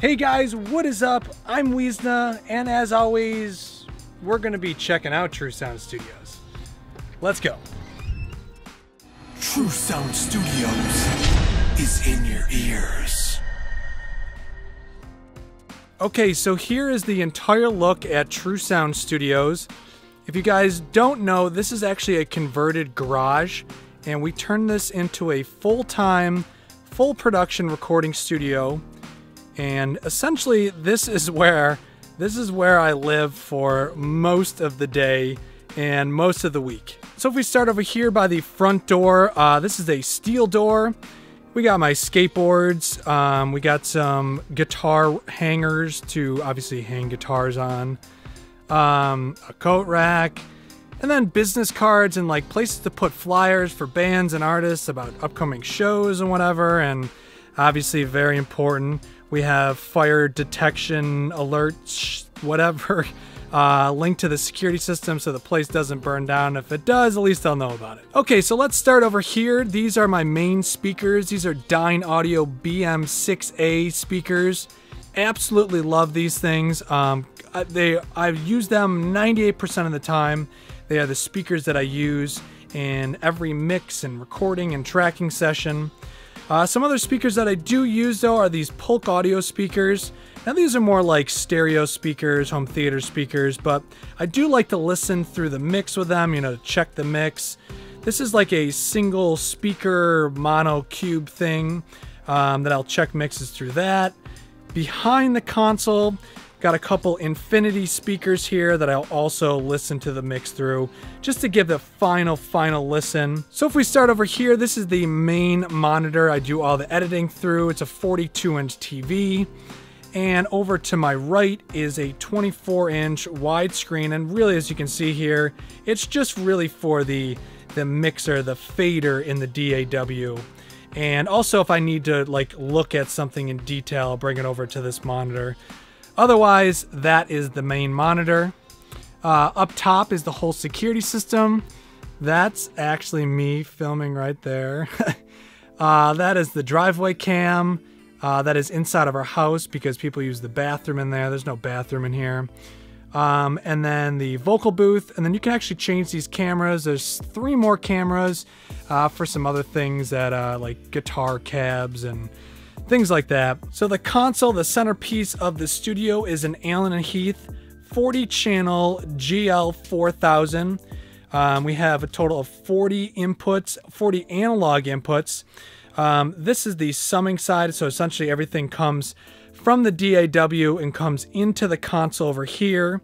Hey guys, what is up? I'm Weezna, and as always, we're going to be checking out True Sound Studios. Let's go. True Sound Studios is in your ears. Okay, so here is the entire look at True Sound Studios. If you guys don't know, this is actually a converted garage, and we turned this into a full-time, full production recording studio. And essentially, this is where this is where I live for most of the day and most of the week. So if we start over here by the front door, uh, this is a steel door. We got my skateboards. Um, we got some guitar hangers to obviously hang guitars on. Um, a coat rack. And then business cards and like places to put flyers for bands and artists about upcoming shows and whatever. And obviously very important. We have fire detection alerts, whatever. uh, link to the security system so the place doesn't burn down. If it does, at least I'll know about it. Okay, so let's start over here. These are my main speakers. These are Dynaudio BM6A speakers. Absolutely love these things. Um, they I've used them 98% of the time. They are the speakers that I use in every mix and recording and tracking session. Uh, some other speakers that I do use though are these Polk audio speakers. Now these are more like stereo speakers, home theater speakers, but I do like to listen through the mix with them, you know, to check the mix. This is like a single speaker mono cube thing um, that I'll check mixes through that. Behind the console, Got a couple Infinity speakers here that I'll also listen to the mix through, just to give the final, final listen. So if we start over here, this is the main monitor I do all the editing through. It's a 42-inch TV. And over to my right is a 24-inch widescreen, and really, as you can see here, it's just really for the, the mixer, the fader in the DAW. And also if I need to like look at something in detail, I'll bring it over to this monitor. Otherwise, that is the main monitor. Uh, up top is the whole security system. That's actually me filming right there. uh, that is the driveway cam. Uh, that is inside of our house because people use the bathroom in there. There's no bathroom in here. Um, and then the vocal booth. And then you can actually change these cameras. There's three more cameras uh, for some other things that uh, like guitar cabs and things like that. So the console, the centerpiece of the studio is an Allen & Heath 40 channel GL4000. Um, we have a total of 40 inputs, 40 analog inputs. Um, this is the summing side, so essentially everything comes from the DAW and comes into the console over here.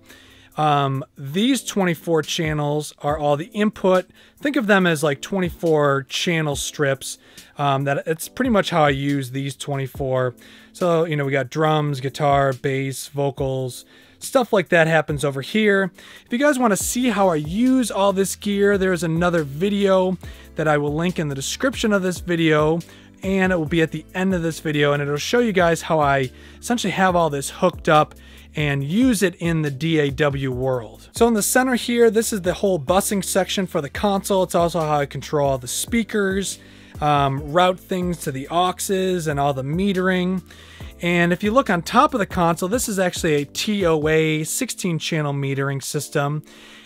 Um, these 24 channels are all the input. Think of them as like 24 channel strips. Um, that it's pretty much how I use these 24. So, you know, we got drums, guitar, bass, vocals, stuff like that happens over here. If you guys want to see how I use all this gear, there's another video that I will link in the description of this video and it will be at the end of this video and it'll show you guys how I essentially have all this hooked up and use it in the DAW world. So in the center here, this is the whole busing section for the console. It's also how I control all the speakers, um, route things to the auxes and all the metering. And if you look on top of the console, this is actually a TOA 16 channel metering system.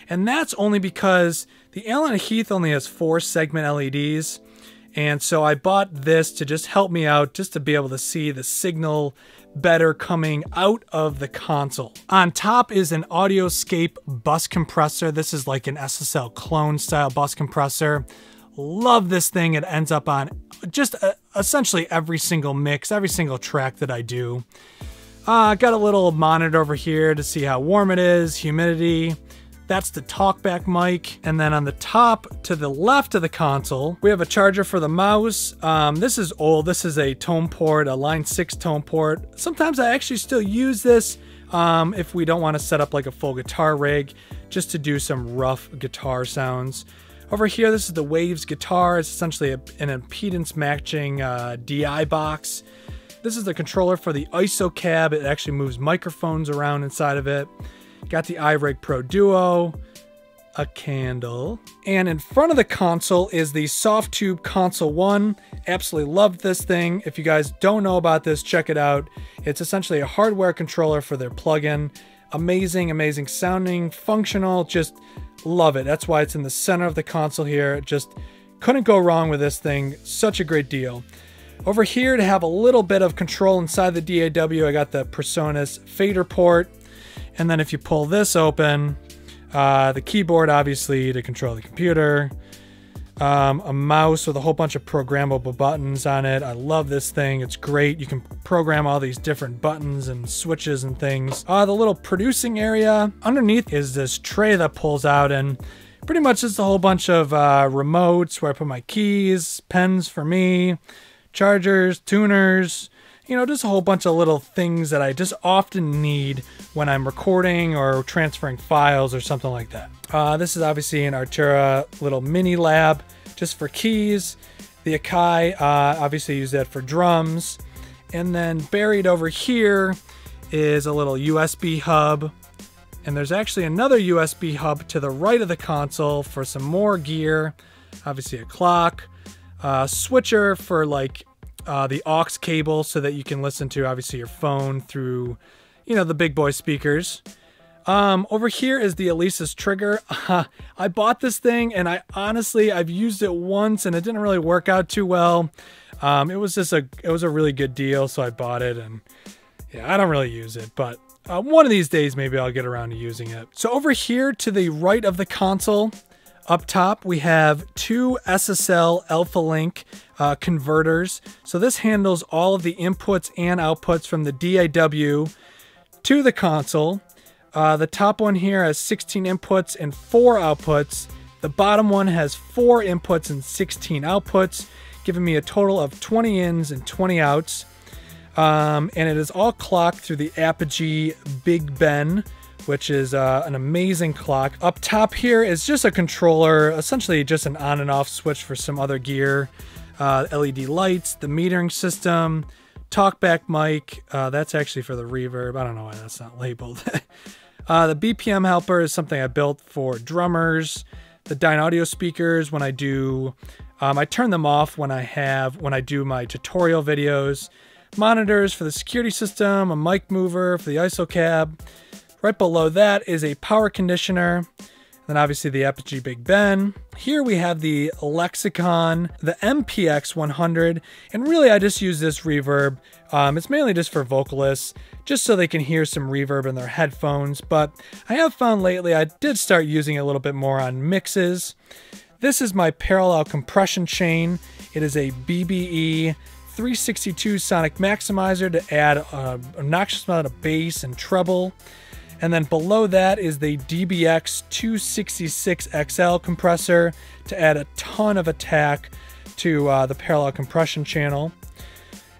And that's only because the Allen Heath only has four segment LEDs. And so I bought this to just help me out, just to be able to see the signal better coming out of the console. On top is an Audioscape bus compressor. This is like an SSL clone style bus compressor. Love this thing. It ends up on just uh, essentially every single mix, every single track that I do. Uh, got a little monitor over here to see how warm it is, humidity. That's the talkback mic. And then on the top to the left of the console, we have a charger for the mouse. Um, this is old. This is a TonePort, a Line 6 TonePort. Sometimes I actually still use this um, if we don't want to set up like a full guitar rig, just to do some rough guitar sounds. Over here, this is the Waves guitar. It's essentially a, an impedance matching uh, DI box. This is the controller for the ISO cab. It actually moves microphones around inside of it. Got the iRig Pro Duo. a candle. And in front of the console is the Softube Console 1. Absolutely love this thing. If you guys don't know about this, check it out. It's essentially a hardware controller for their plugin. Amazing, amazing sounding, functional, just love it. That's why it's in the center of the console here. Just couldn't go wrong with this thing. Such a great deal. Over here to have a little bit of control inside the DAW, I got the PreSonus FaderPort. And then if you pull this open, uh, the keyboard, obviously, to control the computer. Um, a mouse with a whole bunch of programmable buttons on it. I love this thing. It's great. You can program all these different buttons and switches and things. Uh, the little producing area underneath is this tray that pulls out and pretty much just a whole bunch of uh, remotes where I put my keys, pens for me, chargers, tuners, you know, just a whole bunch of little things that I just often need when I'm recording or transferring files or something like that. Uh, this is obviously an Arturia little MiniLab just for keys. The Akai, uh, obviously use that for drums. And then buried over here is a little USB hub. And there's actually another USB hub to the right of the console for some more gear. Obviously a clock, switcher for like uh, the aux cable so that you can listen to obviously your phone through, you know, the big boy speakers. Um, over here is the Alesis trigger. Uh, I bought this thing and I honestly, I've used it once and it didn't really work out too well. Um, it was just a, it was a really good deal. So I bought it and yeah, I don't really use it, but uh, one of these days, maybe I'll get around to using it. So over here to the right of the console, up top, we have two SSL Alpha Link uh, converters. So this handles all of the inputs and outputs from the DAW to the console. Uh, the top one here has 16 inputs and 4 outputs. The bottom one has 4 inputs and 16 outputs, giving me a total of 20 ins and 20 outs. Um, and it is all clocked through the Apogee Big Ben, which is uh, an amazing clock. Up top here is just a controller, essentially just an on and off switch for some other gear. Uh, LED lights, the metering system, talkback mic. Uh, that's actually for the reverb. I don't know why that's not labeled. uh, the BPM helper is something I built for drummers. The Dynaudio speakers, when I do, um, I turn them off when I have, when I do my tutorial videos. Monitors for the security system, a mic mover for the ISO cab. Right below that is a power conditioner. Then obviously the Apogee Big Ben. Here we have the Lexicon, the MPX 100, and really I just use this reverb. Um, it's mainly just for vocalists, just so they can hear some reverb in their headphones, but I have found lately I did start using it a little bit more on mixes. This is my parallel compression chain. It is a BBE 362 sonic maximizer to add a obnoxious amount of bass and treble. And then below that is the DBX 266XL compressor to add a ton of attack to uh, the parallel compression channel.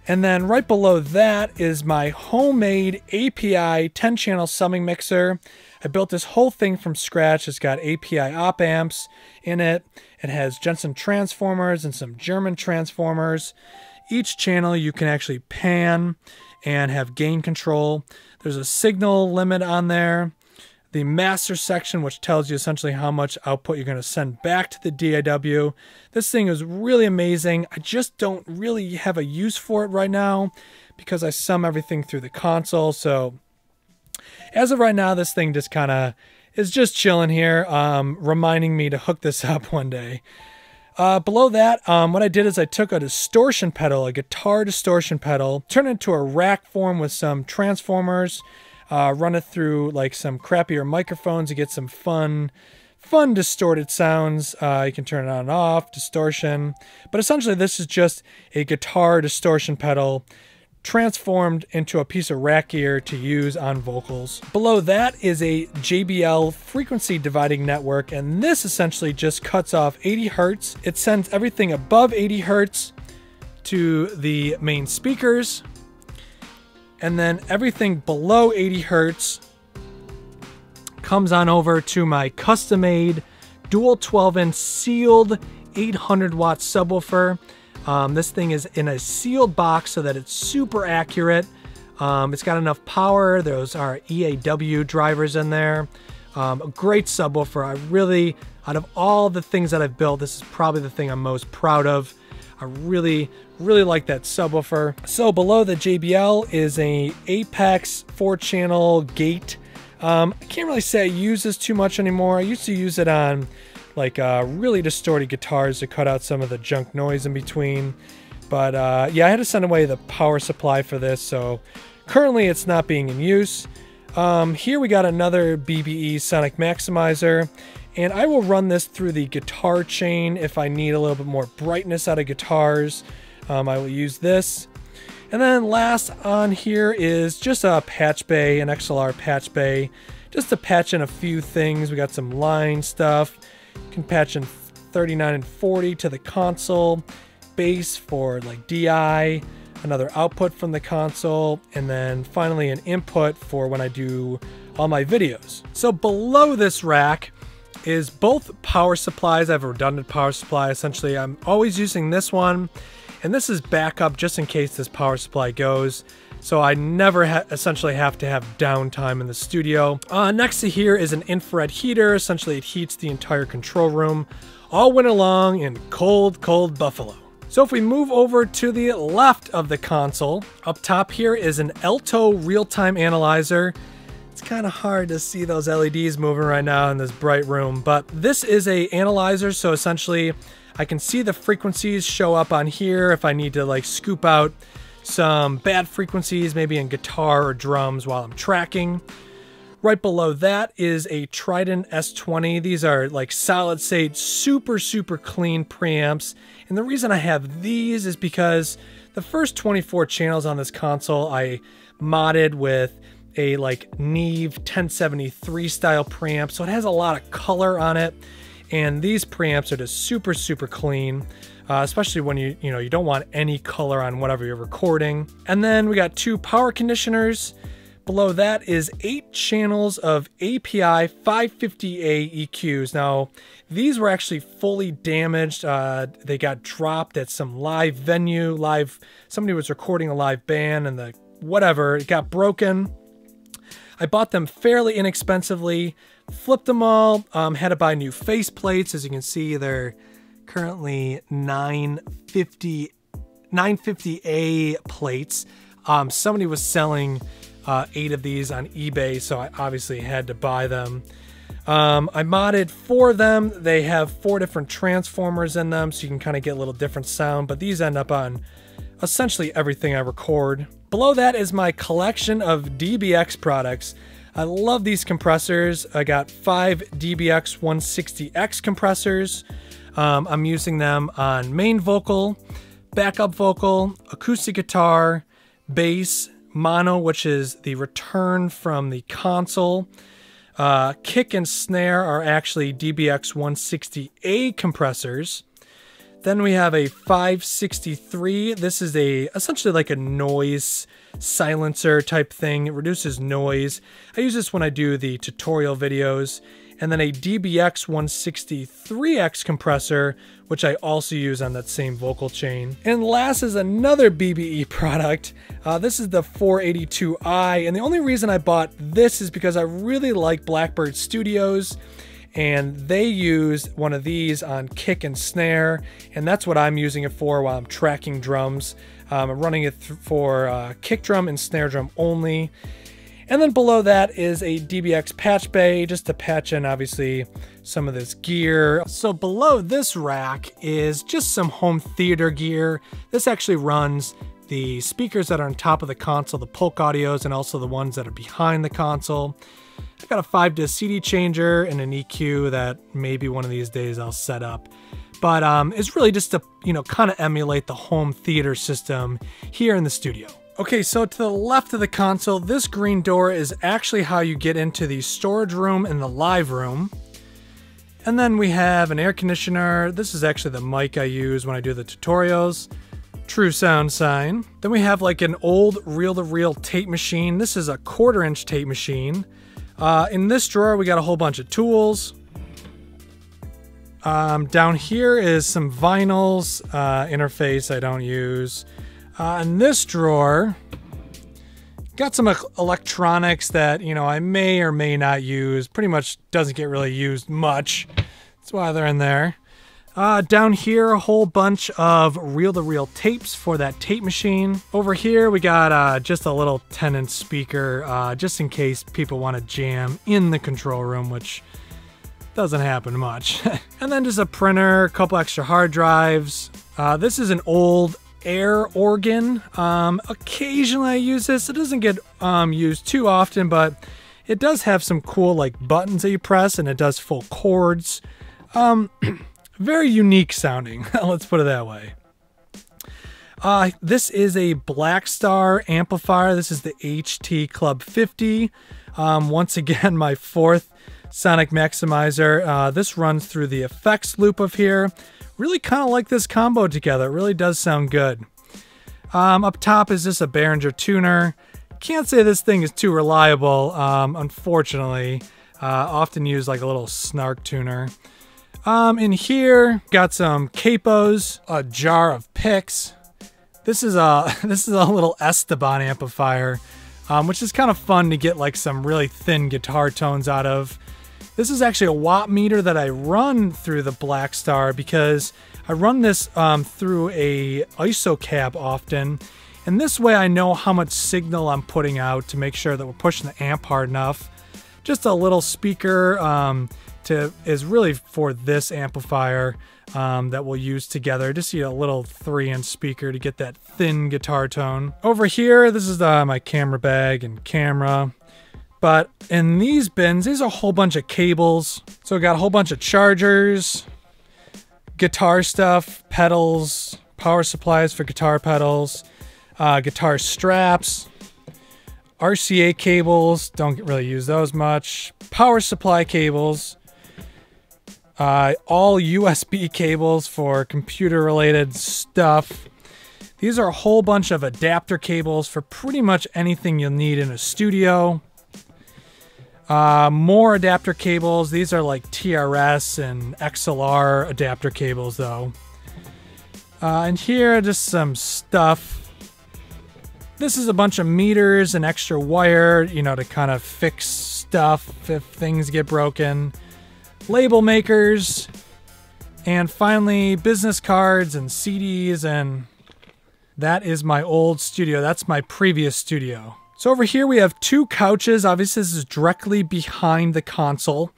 And then right below that is my homemade API 10 channel summing mixer. I built this whole thing from scratch. It's got API op amps in it. It has Jensen transformers and some German transformers. Each channel you can actually pan and have gain control. There's a signal limit on there. The master section, which tells you essentially how much output you're going to send back to the DAW. This thing is really amazing. I just don't really have a use for it right now because I sum everything through the console. So as of right now, this thing just kind of is just chilling here, um, reminding me to hook this up one day. Uh, below that, um, what I did is I took a distortion pedal, a guitar distortion pedal, turned it into a rack form with some transformers, uh, run it through like some crappier microphones to get some fun, fun distorted sounds. Uh, you can turn it on and off, distortion. But essentially, this is just a guitar distortion pedal transformed into a piece of rack gear to use on vocals. Below that is a JBL frequency dividing network, and this essentially just cuts off 80 hertz. It sends everything above 80 hertz to the main speakers, and then everything below 80 hertz comes on over to my custom made dual 12 inch sealed 800 watt subwoofer. Um, this thing is in a sealed box so that it's super accurate. Um, it's got enough power. Those are EAW drivers in there. Um, a great subwoofer. I really, out of all the things that I've built, this is probably the thing I'm most proud of. I really, really like that subwoofer. So below the JBL is a Apex four channel gate. Um, I can't really say I use this too much anymore. I used to use it on like uh, really distorted guitars to cut out some of the junk noise in between. But uh, yeah, I had to send away the power supply for this, so currently it's not being in use. Um, here we got another BBE Sonic Maximizer, and I will run this through the guitar chain if I need a little bit more brightness out of guitars. Um, I will use this. And then last on here is just a patch bay, an XLR patch bay, just to patch in a few things. We got some line stuff. Can patch in 39 and 40 to the console base for like DI, another output from the console, and then finally an input for when I do all my videos. So below this rack is both power supplies. I have a redundant power supply. Essentially, I'm always using this one, and this is backup just in case this power supply goes. So I never essentially have to have downtime in the studio. Uh, next to here is an infrared heater. Essentially, it heats the entire control room all winter long in cold, cold Buffalo. So if we move over to the left of the console, up top here is an Alto real-time analyzer. It's kind of hard to see those LEDs moving right now in this bright room, but this is a analyzer, so essentially I can see the frequencies show up on here if I need to like scoop out some bad frequencies, maybe in guitar or drums while I'm tracking. Right below that is a Trident S20. These are like solid state, super, super clean preamps. And the reason I have these is because the first 24 channels on this console I modded with a like Neve 1073 style preamp. So it has a lot of color on it. And these preamps are just super, super clean. Uh, especially when you you know you don't want any color on whatever you're recording. And then we got two power conditioners. Below that is eight channels of API 550A EQs. Now, these were actually fully damaged. Uh, they got dropped at some live venue, live, somebody was recording a live band and the whatever, it got broken. I bought them fairly inexpensively, flipped them all, um, had to buy new face plates. As you can see, they're currently 950, 950A plates. Um, somebody was selling uh, eight of these on eBay, so I obviously had to buy them. Um, I modded four of them. They have four different transformers in them, so you can kind of get a little different sound, but these end up on essentially everything I record. Below that is my collection of DBX products. I love these compressors. I got five DBX 160X compressors. Um, I'm using them on main vocal, backup vocal, acoustic guitar, bass, mono, which is the return from the console. Uh, kick and snare are actually DBX 160A compressors. Then we have a 563. This is a essentially like a noise silencer type thing. It reduces noise. I use this when I do the tutorial videos and then a DBX 163X compressor, which I also use on that same vocal chain. And last is another BBE product. Uh, this is the 482i, and the only reason I bought this is because I really like Blackbird Studios and they use one of these on kick and snare, and that's what I'm using it for while I'm tracking drums. Um, I'm running it for uh, kick drum and snare drum only. And then below that is a DBX patch bay, just to patch in obviously some of this gear. So below this rack is just some home theater gear. This actually runs the speakers that are on top of the console, the Polk Audios, and also the ones that are behind the console. I've got a 5 disc CD changer and an EQ that maybe one of these days I'll set up. But um, it's really just to, you know, kind of emulate the home theater system here in the studio. Okay, so to the left of the console, this green door is actually how you get into the storage room and the live room. And then we have an air conditioner. This is actually the mic I use when I do the tutorials. True sound sign. Then we have like an old reel-to-reel -reel tape machine. This is a quarter inch tape machine. Uh, in this drawer, we got a whole bunch of tools. Um, down here is some vinyls, uh, interface I don't use. Uh, in this drawer, Got some electronics that, you know, I may or may not use. Pretty much doesn't get really used much. That's why they're in there. Uh, down here, a whole bunch of reel-to-reel tapes for that tape machine. Over here, we got uh, just a little 10-inch speaker, uh, just in case people want to jam in the control room, which doesn't happen much. and then just a printer, a couple extra hard drives. Uh, this is an old air organ. Um, occasionally I use this. It doesn't get um, used too often, but it does have some cool like buttons that you press, and it does full chords. Um, very unique sounding. Let's put it that way. Uh, this is a Blackstar amplifier. This is the HT Club 50. Um, once again, my fourth Sonic Maximizer. Uh, this runs through the effects loop of here. Really kind of like this combo together. It really does sound good. Um, up top is just a Behringer tuner. Can't say this thing is too reliable, um, unfortunately. Uh, often used like a little snark tuner. Um, in here, got some capos, a jar of picks. This is a this is a little Esteban amplifier, um, which is kind of fun to get like some really thin guitar tones out of. This is actually a watt meter that I run through the Blackstar because I run this um, through a ISO cab often. And this way I know how much signal I'm putting out to make sure that we're pushing the amp hard enough. Just a little speaker. Um, to is really for this amplifier um, that we'll use together. Just see a little three inch speaker to get that thin guitar tone. Over here, this is uh, my camera bag and camera. But in these bins, there's a whole bunch of cables. So we got a whole bunch of chargers, guitar stuff, pedals, power supplies for guitar pedals, uh, guitar straps, RCA cables, don't really use those much, power supply cables, uh, all USB cables for computer related stuff. These are a whole bunch of adapter cables for pretty much anything you'll need in a studio. Uh, more adapter cables. These are like TRS and XLR adapter cables, though. Uh, and here, just some stuff. This is a bunch of meters and extra wire, you know, to kind of fix stuff if things get broken label makers, and finally business cards and CDs and that is my old studio. That's my previous studio. So over here we have two couches. Obviously this is directly behind the console.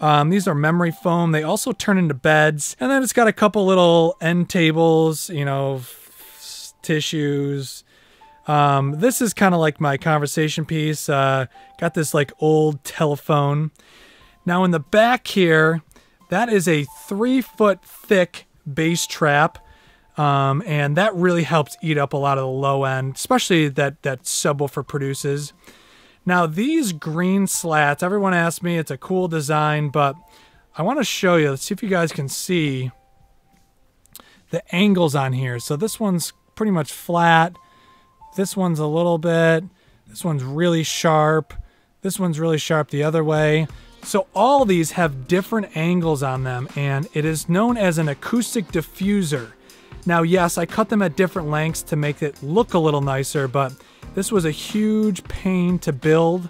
Um, these are memory foam. They also turn into beds. And then it's got a couple little end tables, you know, tissues. Um, this is kind of like my conversation piece. Uh, got this like old telephone. Now in the back here, that is a three foot thick bass trap. Um, and that really helps eat up a lot of the low end, especially that, that subwoofer produces. Now these green slats, everyone asks me, it's a cool design, but I want to show you, let's see if you guys can see the angles on here. So this one's pretty much flat. This one's a little bit. This one's really sharp. This one's really sharp the other way. So all these have different angles on them and it is known as an acoustic diffuser. Now yes, I cut them at different lengths to make it look a little nicer, but this was a huge pain to build.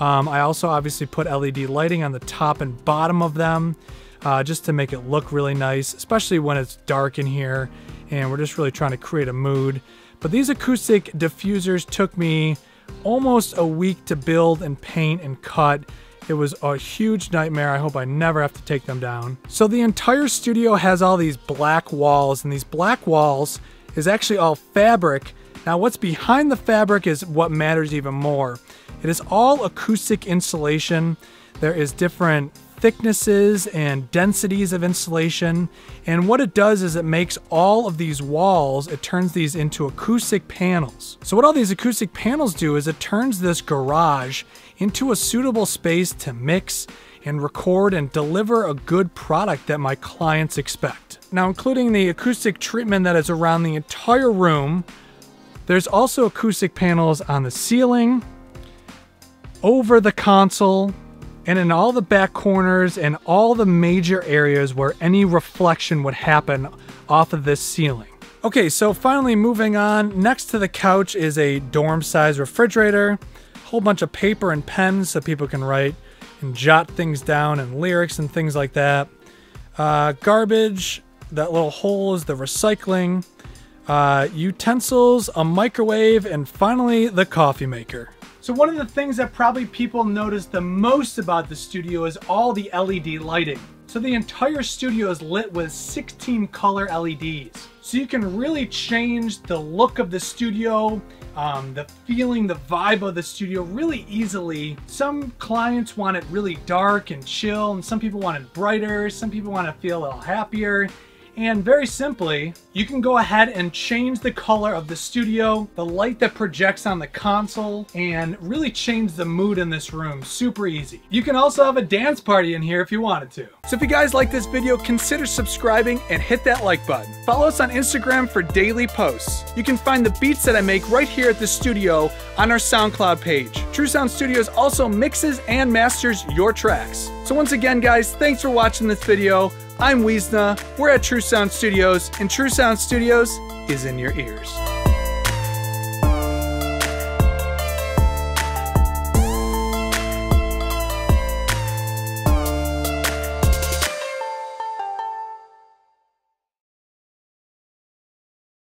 Um, I also obviously put LED lighting on the top and bottom of them uh, just to make it look really nice, especially when it's dark in here and we're just really trying to create a mood. But these acoustic diffusers took me almost a week to build and paint and cut it was a huge nightmare. I hope I never have to take them down. So the entire studio has all these black walls, and these black walls is actually all fabric. Now what's behind the fabric is what matters even more. It is all acoustic insulation. There is different thicknesses and densities of insulation. And what it does is it makes all of these walls, it turns these into acoustic panels. So what all these acoustic panels do is it turns this garage into a suitable space to mix and record and deliver a good product that my clients expect. Now, including the acoustic treatment that is around the entire room, there's also acoustic panels on the ceiling, over the console, and in all the back corners and all the major areas where any reflection would happen off of this ceiling. Okay, so finally moving on. Next to the couch is a dorm size refrigerator, a whole bunch of paper and pens so people can write and jot things down and lyrics and things like that. Uh, garbage, that little hole is the recycling, uh, utensils, a microwave, and finally the coffee maker. So one of the things that probably people notice the most about the studio is all the LED lighting. So the entire studio is lit with 16 color LEDs. So you can really change the look of the studio, um, the feeling, the vibe of the studio really easily. Some clients want it really dark and chill, and some people want it brighter, some people want to feel a little happier. And very simply, you can go ahead and change the color of the studio, the light that projects on the console, and really change the mood in this room. Super easy. You can also have a dance party in here if you wanted to. So if you guys like this video, consider subscribing and hit that like button. Follow us on Instagram for daily posts. You can find the beats that I make right here at the studio on our SoundCloud page. True Sound Studios also mixes and masters your tracks. So once again, guys, thanks for watching this video. I'm Weezna, we're at True Sound Studios, and True Sound Studios is in your ears.